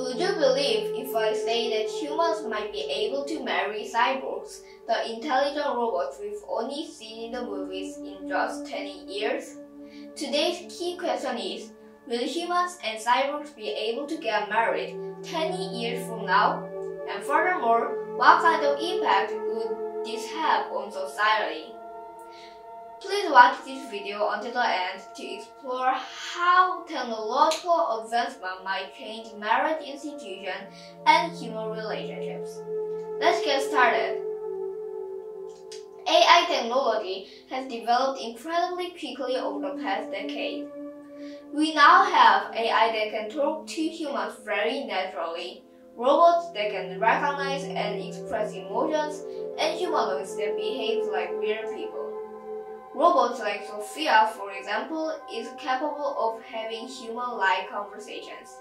Would you believe if I say that humans might be able to marry cyborgs, the intelligent robots we've only seen in the movies in just 20 years? Today's key question is, will humans and cyborgs be able to get married 20 years from now? And furthermore, what kind of impact would this have on society? Please watch this video until the end to explore how technological advancement might change marriage institutions and human relationships. Let's get started. AI technology has developed incredibly quickly over the past decade. We now have AI that can talk to humans very naturally, robots that can recognize and express emotions, and humanoids that behave like real people. Robots like Sophia, for example, is capable of having human-like conversations.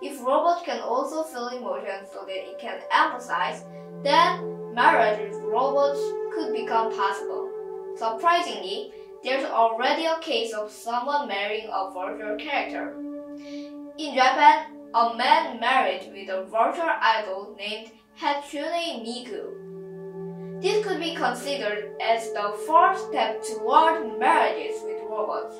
If robots can also feel emotions so that it can empathize, then marriage with robots could become possible. Surprisingly, there's already a case of someone marrying a virtual character. In Japan, a man married with a virtual idol named Hatsune Miku. This could be considered as the first step toward marriages with robots.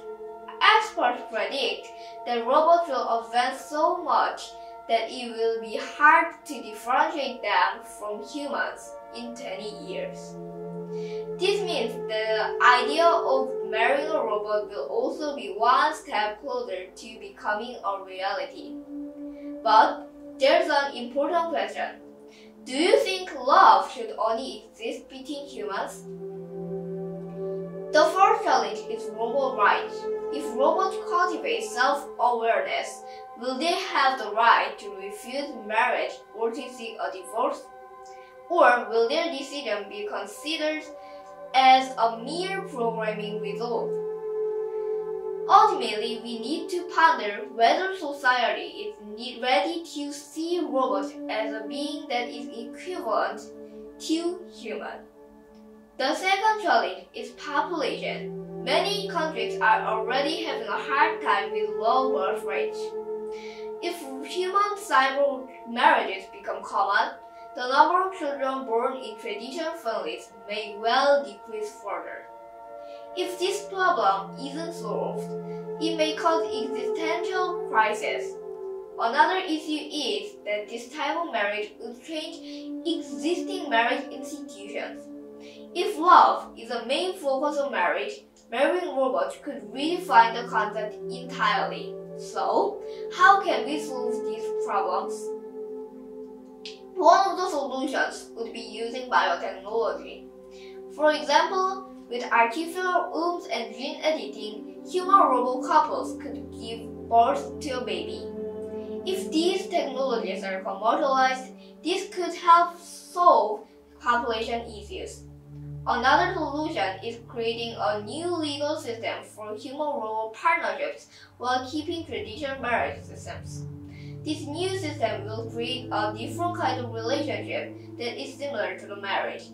Experts predict that robots will advance so much that it will be hard to differentiate them from humans in 20 years. This means the idea of marrying a robot will also be one step closer to becoming a reality. But there's an important question. Do you think love should only exist between humans? The first challenge is robot rights. If robots cultivate self-awareness, will they have the right to refuse marriage or to seek a divorce? Or will their decision be considered as a mere programming result? Ultimately, we need to ponder whether society is ready to see robots as a being that is equivalent to human. The second challenge is population. Many countries are already having a hard time with low birth rates. If human-cyborg marriages become common, the number of children born in traditional families may well decrease further. If this problem isn't solved, it may cause existential crisis. Another issue is that this type of marriage would change existing marriage institutions. If love is the main focus of marriage, marrying robots could redefine the concept entirely. So, how can we solve these problems? One of the solutions would be using biotechnology. For example, with artificial wombs and gene editing, human-robot couples could give birth to a baby. If these technologies are commercialized, this could help solve population issues. Another solution is creating a new legal system for human-robot partnerships while keeping traditional marriage systems. This new system will create a different kind of relationship that is similar to the marriage.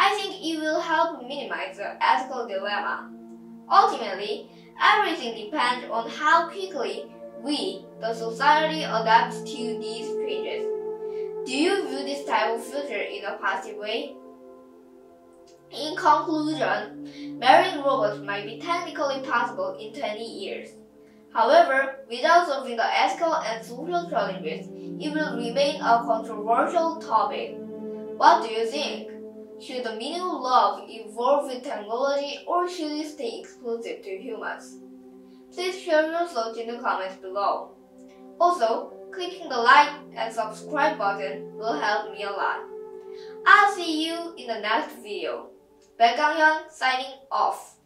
I think it will help minimize the ethical dilemma. Ultimately, everything depends on how quickly we, the society, adapt to these changes. Do you view this type of future in a positive way? In conclusion, marrying robots might be technically possible in 20 years. However, without solving the ethical and social challenges, it will remain a controversial topic. What do you think? Should the meaning of love evolve with technology or should it stay exclusive to humans? Please share your thoughts in the comments below. Also, clicking the like and subscribe button will help me a lot. I'll see you in the next video. Baek Gang-hyun signing off.